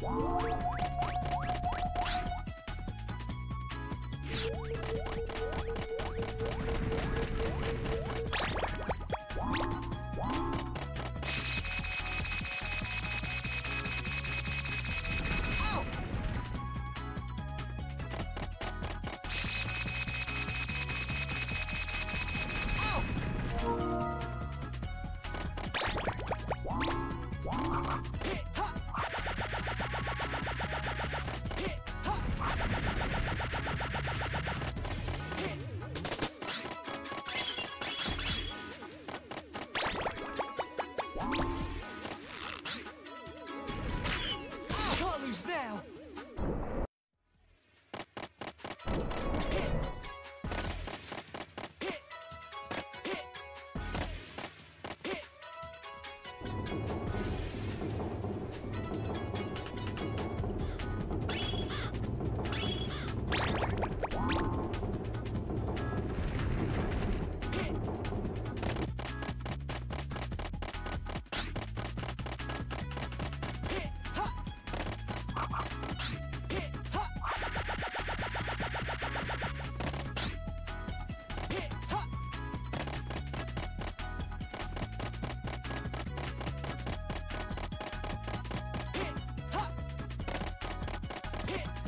Can't Hit!